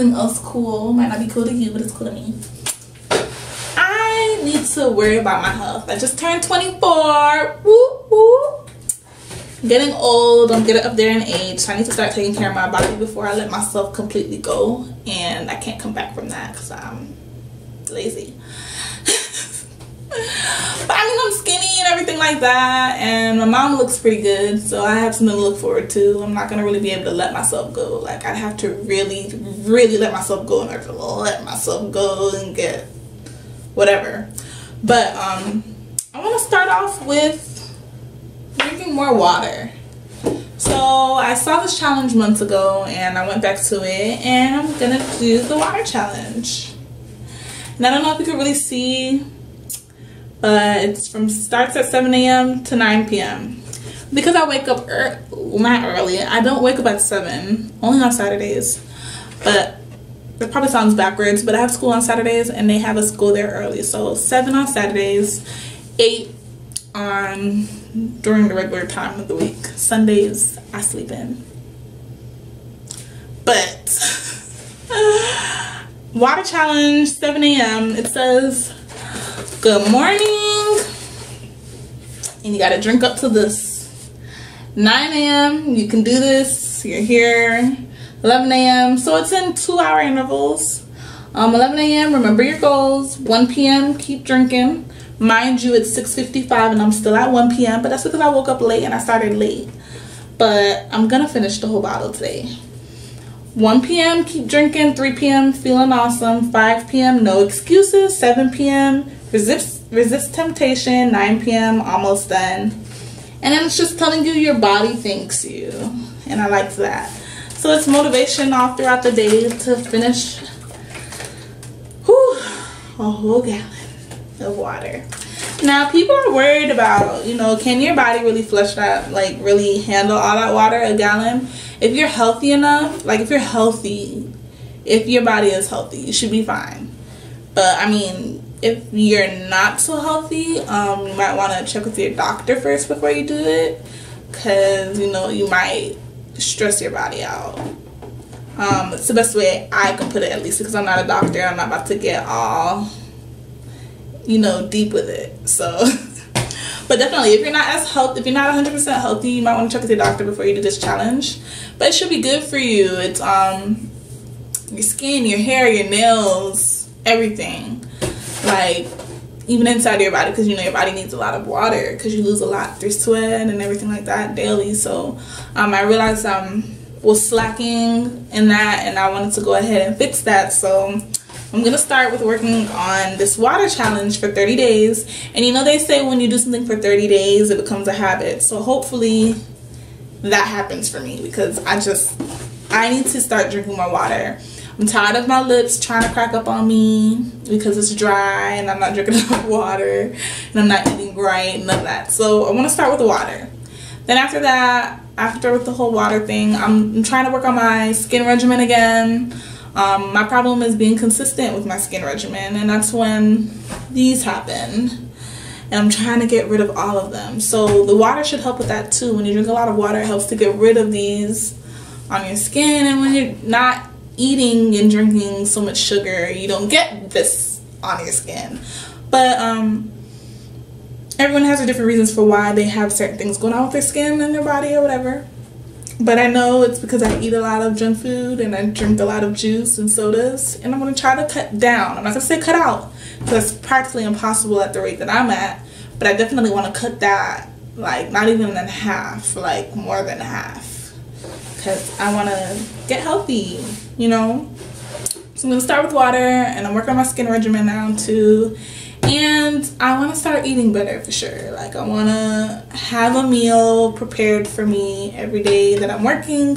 something else cool. Might not be cool to you, but it's cool to me. I need to worry about my health. I just turned 24. Woo woo. Getting old. I'm getting up there in age. So I need to start taking care of my body before I let myself completely go. And I can't come back from that because I'm lazy. But I mean, I'm skinny and everything like that, and my mom looks pretty good, so I have something to look forward to. I'm not gonna really be able to let myself go. Like I'd have to really, really let myself go in order to let myself go and get whatever. But um, I want to start off with drinking more water. So I saw this challenge months ago, and I went back to it, and I'm gonna do the water challenge. And I don't know if you can really see but it's from starts at 7 a.m. to 9 p.m. Because I wake up er not early. I don't wake up at 7, only on Saturdays. But it probably sounds backwards, but I have school on Saturdays and they have a school there early. So 7 on Saturdays, 8 on during the regular time of the week. Sundays I sleep in. But water challenge 7 a.m. It says good morning and you got to drink up to this 9 a.m you can do this you're here 11 a.m so it's in two hour intervals um 11 a.m remember your goals 1 p.m keep drinking mind you it's 6:55 and i'm still at 1 p.m but that's because i woke up late and i started late but i'm gonna finish the whole bottle today 1 p.m. keep drinking 3 p.m. feeling awesome 5 p.m. no excuses 7 p.m. Resist, resist temptation, 9 p.m., almost done. And then it's just telling you your body thanks you. And I like that. So it's motivation all throughout the day to finish whew, a whole gallon of water. Now, people are worried about, you know, can your body really flush that, like really handle all that water, a gallon? If you're healthy enough, like if you're healthy, if your body is healthy, you should be fine. But I mean, if you're not so healthy, um, you might want to check with your doctor first before you do it, because you know you might stress your body out. Um, it's the best way I can put it, at least because I'm not a doctor. I'm not about to get all, you know, deep with it. So, but definitely, if you're not as healthy, if you're not 100% healthy, you might want to check with your doctor before you do this challenge. But it should be good for you. It's um, your skin, your hair, your nails, everything like even inside your body because you know your body needs a lot of water because you lose a lot through sweat and everything like that daily. So um, i realized i um, was slacking in that and i wanted to go ahead and fix that. So i'm gonna start with working on this water challenge for 30 days. And you know they say when you do something for 30 days it becomes a habit. So hopefully that happens for me because i just i need to start drinking more water I'm tired of my lips trying to crack up on me because it's dry and I'm not drinking enough water and I'm not eating right, none of that. So I want to start with the water. Then after that, after with the whole water thing, I'm, I'm trying to work on my skin regimen again. Um, my problem is being consistent with my skin regimen and that's when these happen and I'm trying to get rid of all of them. So the water should help with that too. When you drink a lot of water, it helps to get rid of these on your skin and when you're not eating and drinking so much sugar, you don't get this on your skin. But um, everyone has different reasons for why they have certain things going on with their skin and their body or whatever. But I know it's because I eat a lot of junk food and I drink a lot of juice and sodas. And I'm going to try to cut down. I'm not to say cut out because it's practically impossible at the rate that I'm at. But I definitely want to cut that, like, not even in half, like, more than half because I want to get healthy, you know? So I'm going to start with water and I'm working on my skin regimen now too. And I want to start eating better for sure. Like I want to have a meal prepared for me every day that I'm working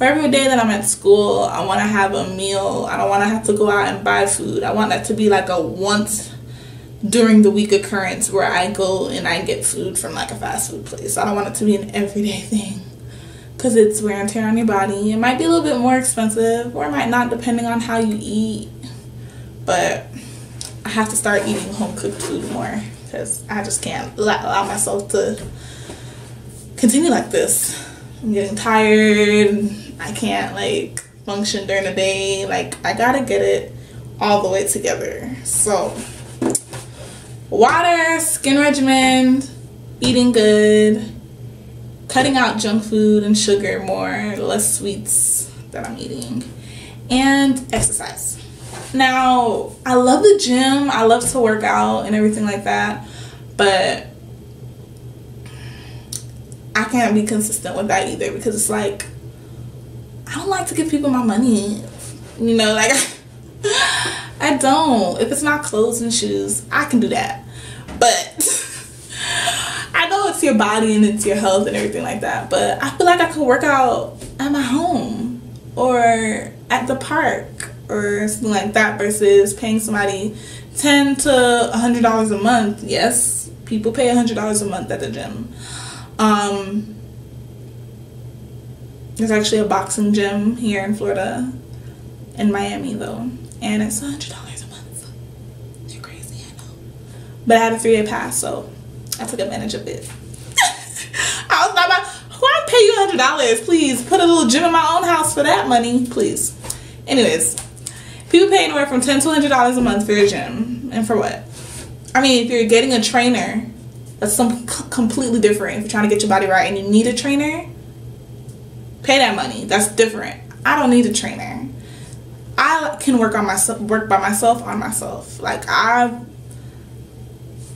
or every day that I'm at school. I want to have a meal. I don't want to have to go out and buy food. I want that to be like a once during the week occurrence where I go and I get food from like a fast food place. I don't want it to be an everyday thing because it's wear and tear on your body. It might be a little bit more expensive or it might not depending on how you eat. But I have to start eating home cooked food more because I just can't allow myself to continue like this. I'm getting tired. I can't like function during the day. Like I gotta get it all the way together. So water, skin regimen, eating good, cutting out junk food and sugar more, less sweets that I'm eating, and exercise. Now, I love the gym. I love to work out and everything like that, but I can't be consistent with that either because it's like I don't like to give people my money. You know, like I don't. If it's not clothes and shoes, I can do that. But your body and it's your health and everything like that, but I feel like I can work out at my home or at the park or something like that versus paying somebody 10 to a $100 a month. Yes, people pay a $100 a month at the gym. Um, there's actually a boxing gym here in Florida, in Miami though, and it's a $100 a month. You're crazy, I know. But I had a three day pass, so I took advantage of it. I was like, who I pay you hundred dollars? Please put a little gym in my own house for that money, please. Anyways, people pay anywhere from 10 to hundred dollars a month for your gym, and for what? I mean, if you're getting a trainer, that's some completely different. If you're trying to get your body right and you need a trainer, pay that money. That's different. I don't need a trainer. I can work on myself, work by myself on myself. Like I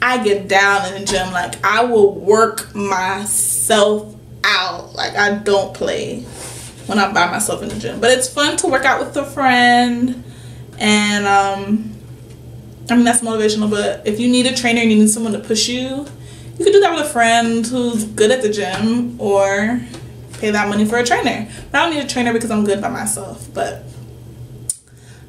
I get down in the gym. Like I will work myself out. Like I don't play when I'm by myself in the gym. But it's fun to work out with a friend. And um I mean that's motivational, but if you need a trainer and you need someone to push you, you can do that with a friend who's good at the gym or pay that money for a trainer. But I don't need a trainer because I'm good by myself. But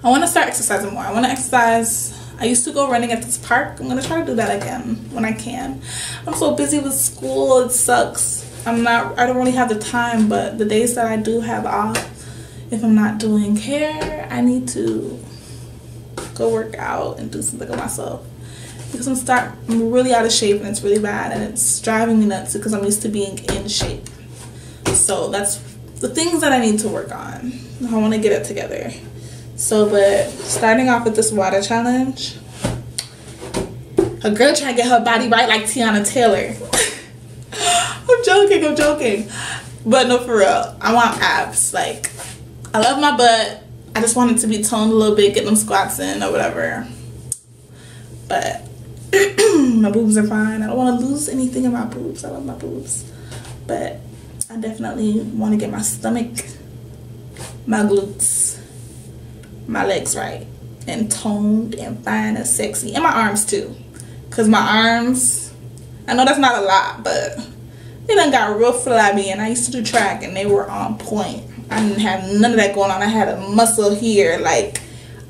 I want to start exercising more. I want to exercise I used to go running at this park. I'm gonna try to do that again when I can. I'm so busy with school, it sucks. I'm not, I don't really have the time, but the days that I do have off, if I'm not doing hair, I need to go work out and do something with myself. Because I'm start, I'm really out of shape and it's really bad and it's driving me nuts because I'm used to being in shape. So that's the things that I need to work on. I want to get it together. So, but starting off with this water challenge, a girl trying to get her body right like Teyana Taylor. I'm joking, I'm joking. But no, for real, I want abs. Like, I love my butt. I just want it to be toned a little bit, get them squats in or whatever. But my boobs are fine. I don't want to lose anything in my boobs. I love my boobs. But I definitely want to get my stomach, my glutes, my legs right and toned and fine and sexy and my arms too because my arms i know that's not a lot but they done got real flabby and i used to do track and they were on point. I didn't have none of that going on. I had a muscle here like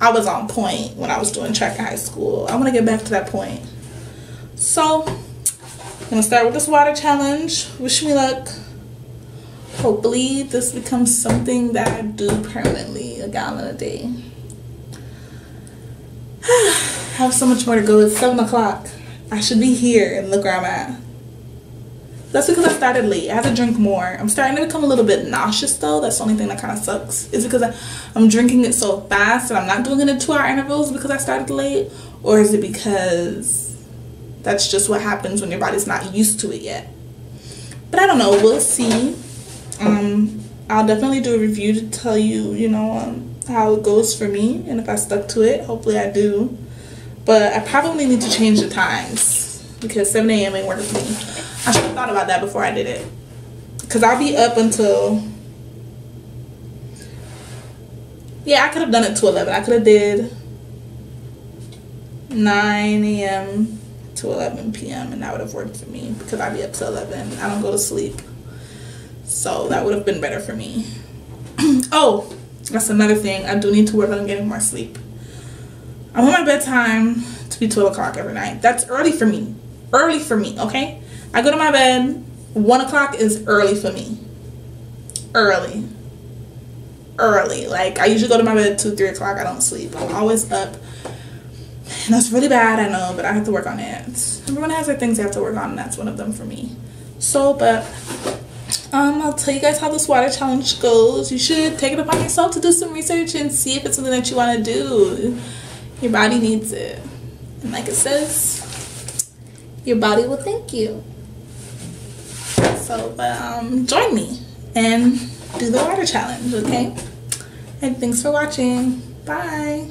i was on point when i was doing track in high school. I want to get back to that point. So i'm gonna start with this water challenge. Wish me luck. Hopefully this becomes something that i do permanently a gallon a day. I have so much more to go. It's 7 o'clock. I should be here and look where I'm at. That's because I started late. I have to drink more. I'm starting to become a little bit nauseous though. That's the only thing that kind of sucks. Is it because I, I'm drinking it so fast and I'm not doing it in two hour intervals because I started late? Or is it because that's just what happens when your body's not used to it yet? But I don't know. We'll see. Um, I'll definitely do a review to tell you, you know, um, how it goes for me and if I stuck to it. Hopefully I do. But I probably need to change the times because 7 a.m. ain't working for me. I should have thought about that before I did it. Because I'll be up until... Yeah, I could have done it to 11. I could have did 9 a.m. to 11 p.m. and that would have worked for me because I'd be up to 11. I don't go to sleep. So that would have been better for me. oh, that's another thing. I do need to work on getting more sleep. I want my bedtime to be 12 o'clock every night. That's early for me. Early for me, okay? I go to my bed. One o'clock is early for me. Early. Early. Like I usually go to my bed two, three o'clock. I don't sleep. I'm always up. And that's really bad, I know, but I have to work on it. Everyone has their things they have to work on, and that's one of them for me. So, but um, I'll tell you guys how this water challenge goes. You should take it upon yourself to do some research and see if it's something that you want to do. Your body needs it. And like it says, your body will thank you so but um join me and do the water challenge okay? And thanks for watching. Bye.